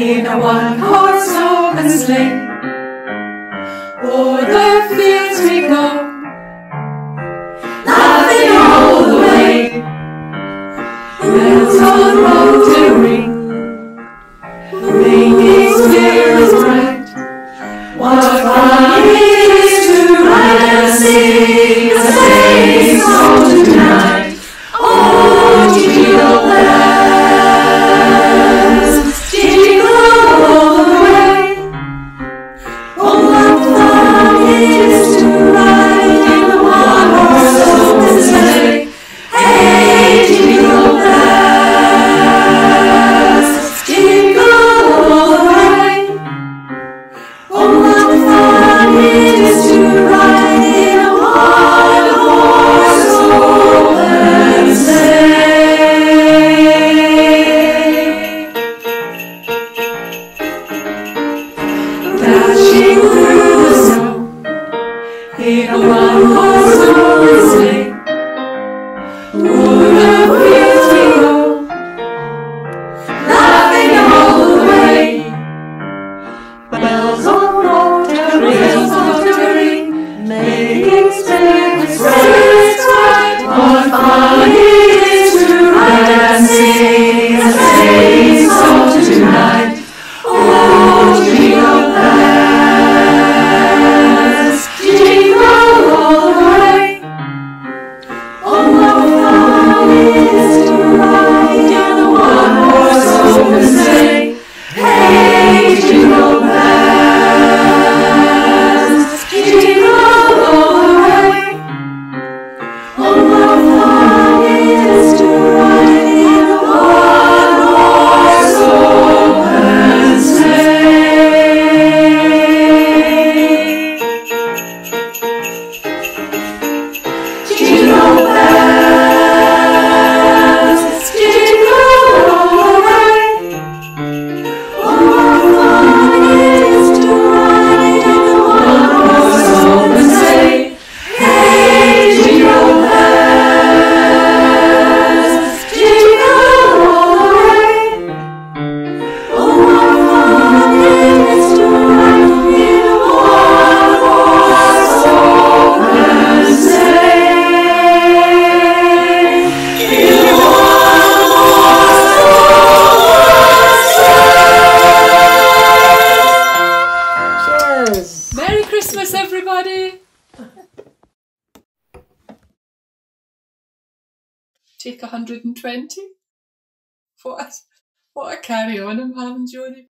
in a one-horse open sleigh. O'er the fields we go, laughing all the way. Bells on road to ring. sing through the snow in a one horse open sleigh. Christmas, everybody! Take 120? What a, what a carry on I'm having, Jodie.